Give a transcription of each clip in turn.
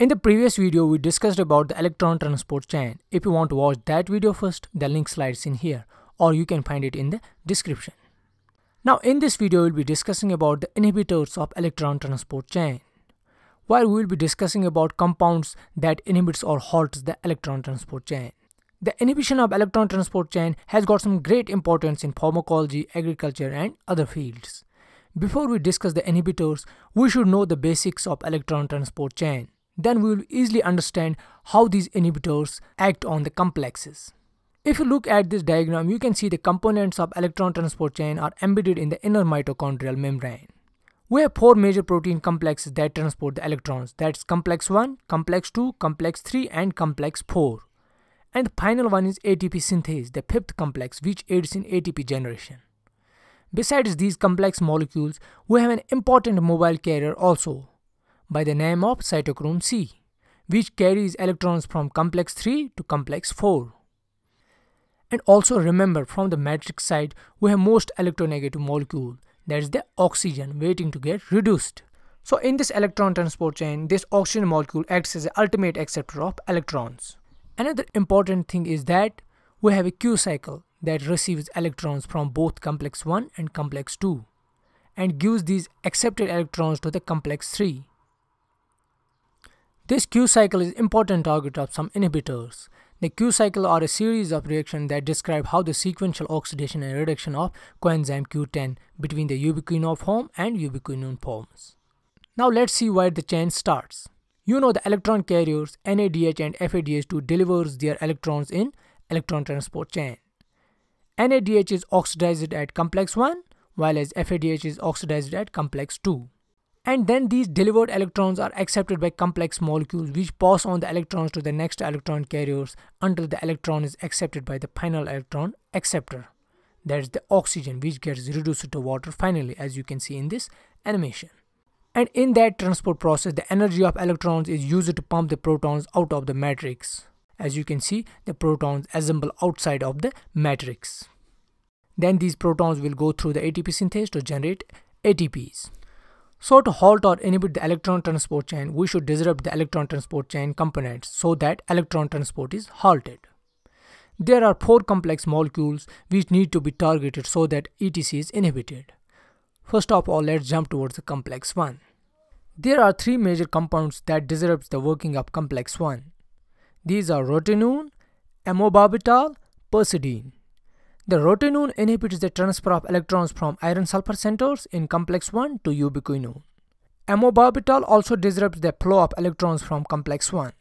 In the previous video, we discussed about the electron transport chain. If you want to watch that video first, the link slides in here or you can find it in the description. Now in this video, we'll be discussing about the inhibitors of electron transport chain. While we will be discussing about compounds that inhibits or halts the electron transport chain. The inhibition of electron transport chain has got some great importance in pharmacology, agriculture and other fields. Before we discuss the inhibitors, we should know the basics of electron transport chain. Then we will easily understand how these inhibitors act on the complexes. If you look at this diagram, you can see the components of electron transport chain are embedded in the inner mitochondrial membrane. We have four major protein complexes that transport the electrons. That's complex 1, complex 2, complex 3 and complex 4. And the final one is ATP synthase, the fifth complex which aids in ATP generation. Besides these complex molecules, we have an important mobile carrier also, by the name of cytochrome C, which carries electrons from complex 3 to complex 4. And also remember from the matrix side, we have most electronegative molecule, that is the oxygen waiting to get reduced. So in this electron transport chain, this oxygen molecule acts as the ultimate acceptor of electrons. Another important thing is that we have a Q cycle that receives electrons from both complex 1 and complex 2 and gives these accepted electrons to the complex 3. This Q cycle is important target of some inhibitors. The Q cycle are a series of reactions that describe how the sequential oxidation and reduction of coenzyme Q10 between the ubiquinol form and ubiquinone forms. Now let's see where the chain starts. You know the electron carriers NADH and FADH2 delivers their electrons in electron transport chain. NADH is oxidized at complex 1 while as FADH is oxidized at complex 2 and then these delivered electrons are accepted by complex molecules which pass on the electrons to the next electron carriers until the electron is accepted by the final electron acceptor. That is the oxygen which gets reduced to water finally as you can see in this animation. And in that transport process the energy of electrons is used to pump the protons out of the matrix. As you can see the protons assemble outside of the matrix. Then these protons will go through the ATP synthase to generate ATPs so to halt or inhibit the electron transport chain, we should disrupt the electron transport chain components so that electron transport is halted. There are four complex molecules which need to be targeted so that ETC is inhibited. First of all, let's jump towards the complex 1. There are three major compounds that disrupt the working of complex 1. These are rotenone, amobarbital, piericidin. The rotenone inhibits the transfer of electrons from iron sulfur centers in complex 1 to ubiquinone. Amobarbital also disrupts the flow of electrons from complex 1.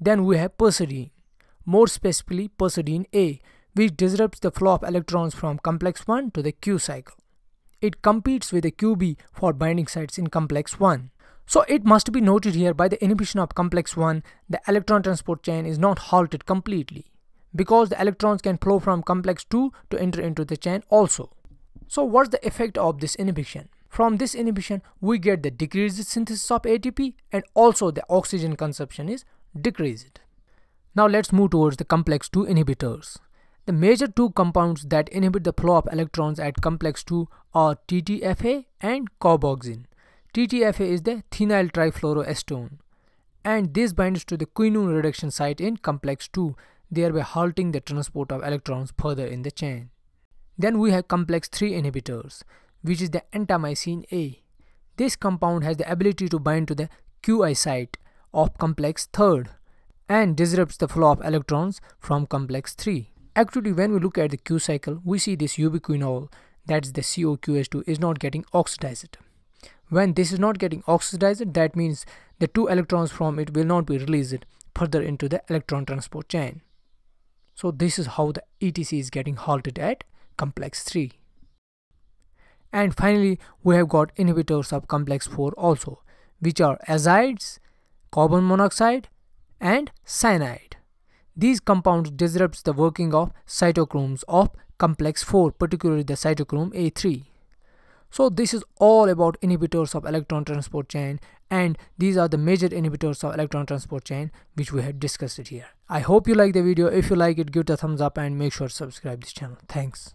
Then we have piericidin, more specifically piericidin A, which disrupts the flow of electrons from complex 1 to the Q cycle. It competes with the QB for binding sites in complex 1. So it must be noted here by the inhibition of complex 1, the electron transport chain is not halted completely because the electrons can flow from complex 2 to enter into the chain also. So what's the effect of this inhibition? From this inhibition, we get the decreased synthesis of ATP and also the oxygen consumption is decreased. Now let's move towards the complex 2 inhibitors. The major two compounds that inhibit the flow of electrons at complex 2 are TTFA and carboxin. TTFA is the thenoyl trifluoroacetone and this binds to the quinone reduction site in complex 2 thereby halting the transport of electrons further in the chain. Then we have complex 3 inhibitors, which is the antimycin A. This compound has the ability to bind to the QI site of complex 3rd and disrupts the flow of electrons from complex 3. Actually, when we look at the Q cycle, we see this ubiquinol, that's the COQH2, is not getting oxidized. When this is not getting oxidized, that means the two electrons from it will not be released further into the electron transport chain. So this is how the ETC is getting halted at complex 3. And finally, we have got inhibitors of complex 4 also, which are azides, carbon monoxide, and cyanide. These compounds disrupts the working of cytochromes of complex 4, particularly the cytochrome A3. So this is all about inhibitors of electron transport chain and these are the major inhibitors of electron transport chain which we have discussed it here. I hope you like the video. If you like it, give it a thumbs up and make sure to subscribe this channel. Thanks.